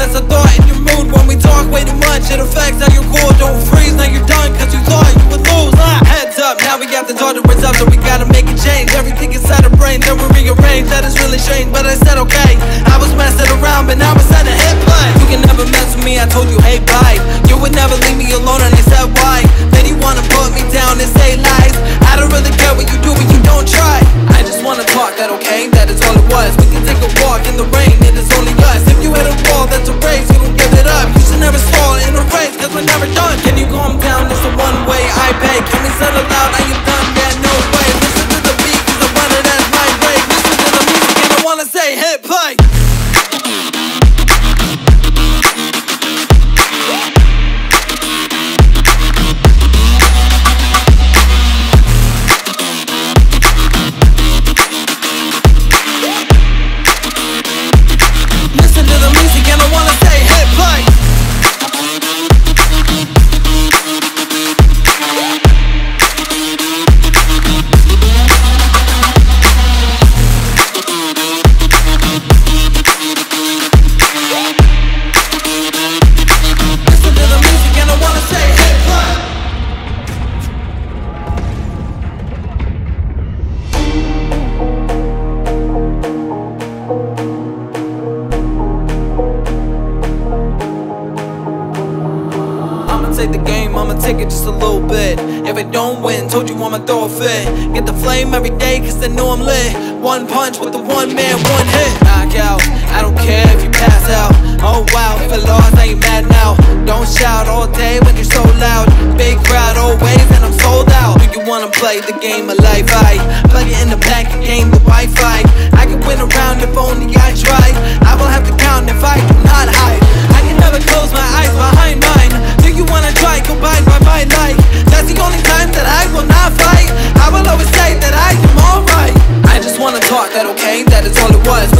that's a thought in your mood when we talk way too much. It affects how you're cool. Don't freeze, now you're done, cause you thought you would lose. Ah, heads up, now we got the daughter words up, so we gotta make a change. Everything inside our brain, then we rearrange. That is really strange, but I said okay. I was messing around, but now it's time to hit play. You can never mess with me, I told you, hey, bye. You would never leave me alone, and I said why. Then you wanna put me down and say lies. I don't really care what you do, but you don't try. I just wanna talk, that okay? That is all it was. Take a walk in the rain, it is only us. If you hit a wall, that's a race, you don't give it up. You should never stall in a race, cause we're never done. Can you calm down? It's the one way I pay. Take the game, I'ma take it just a little bit. If it don't win, told you I'ma throw a fit. Get the flame every day, cause they know I'm lit. One punch with the one man, one hit. Knockout, I don't care if you pass out. Oh wow, if I lost, I ain't mad now. Don't shout all day when you're so loud. Big crowd always, and I'm sold out. Do you wanna play the game of life? I plug it in the back game the Wi Fi. I can win around if only I try. I will have to count if I do not hide. combine my mind That's the only time that I will not fight. I will always say that I am alright. I just wanna talk that okay, that is all it was.